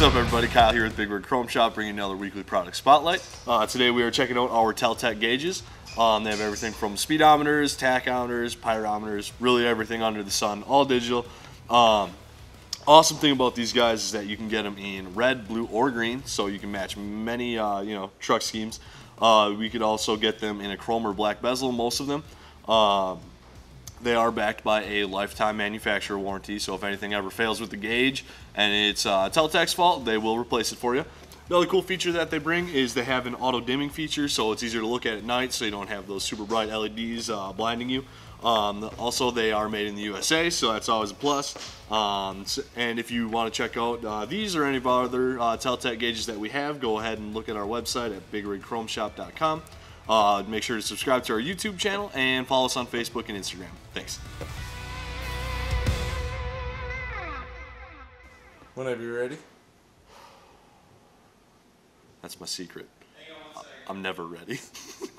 What's up, everybody? Kyle here with Big Rig Chrome Shop, bringing another weekly product spotlight. Uh, today we are checking out our Teltek gauges. Um, they have everything from speedometers, tachometers, pyrometers, really everything under the sun, all digital. Um, awesome thing about these guys is that you can get them in red, blue, or green, so you can match many, uh, you know, truck schemes. Uh, we could also get them in a chrome or black bezel, most of them. Um, they are backed by a lifetime manufacturer warranty, so if anything ever fails with the gauge and it's uh, Teltek's fault, they will replace it for you. Another cool feature that they bring is they have an auto dimming feature, so it's easier to look at at night, so you don't have those super bright LEDs uh, blinding you. Um, also, they are made in the USA, so that's always a plus. Um, and if you want to check out uh, these or any of our other uh, gauges that we have, go ahead and look at our website at bigrigchromeshop.com. Uh, make sure to subscribe to our YouTube channel and follow us on Facebook and Instagram. Thanks. Whenever you're ready. That's my secret. I'm never ready.